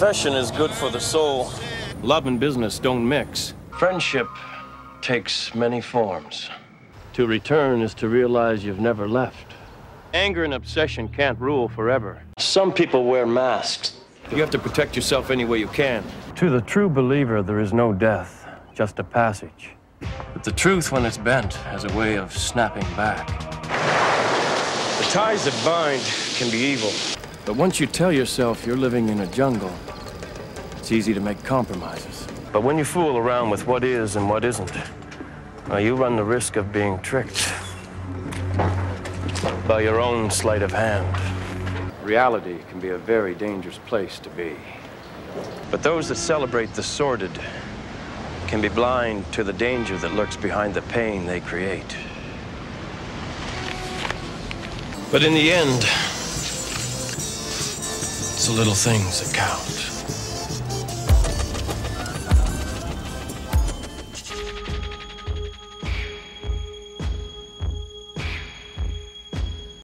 Confession is good for the soul. Love and business don't mix. Friendship takes many forms. To return is to realize you've never left. Anger and obsession can't rule forever. Some people wear masks. You have to protect yourself any way you can. To the true believer, there is no death, just a passage. But the truth, when it's bent, has a way of snapping back. The ties that bind can be evil. But once you tell yourself you're living in a jungle, it's easy to make compromises. But when you fool around with what is and what isn't, well, you run the risk of being tricked by your own sleight of hand. Reality can be a very dangerous place to be. But those that celebrate the sordid can be blind to the danger that lurks behind the pain they create. But in the end, it's the little things that count.